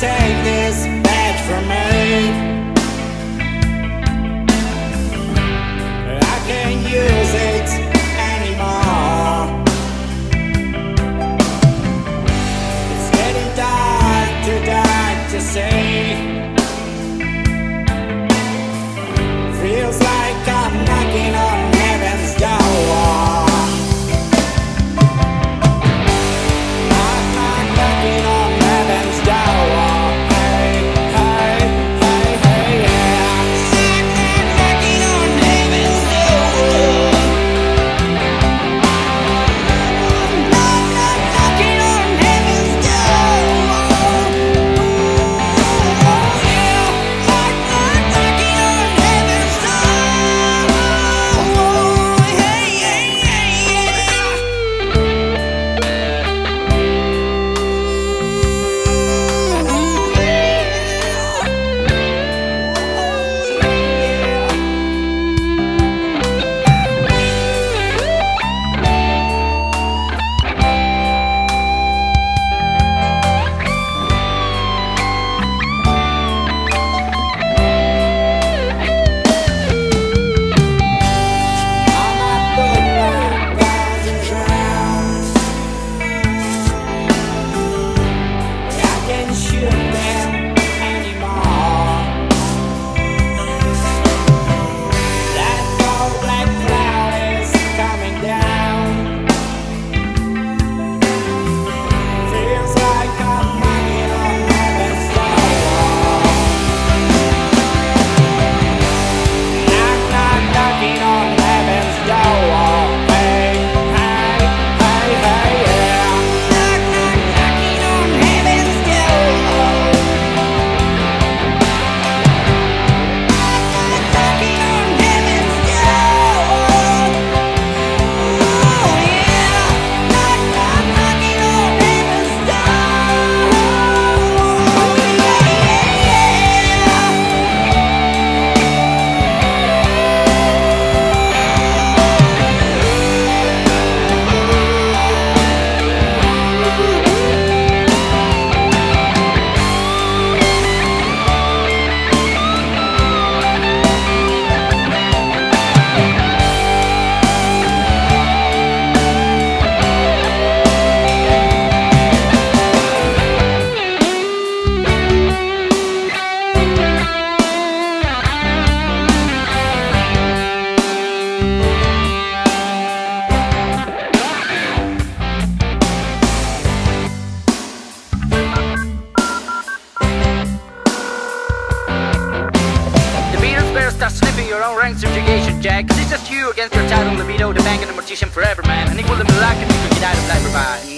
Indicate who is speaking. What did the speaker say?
Speaker 1: take
Speaker 2: your own rank subjugation, Jack. Cause it's just you against your title, libido, the bank, and the mortician forever, man. And equal the luck if you could get out of
Speaker 1: that provide.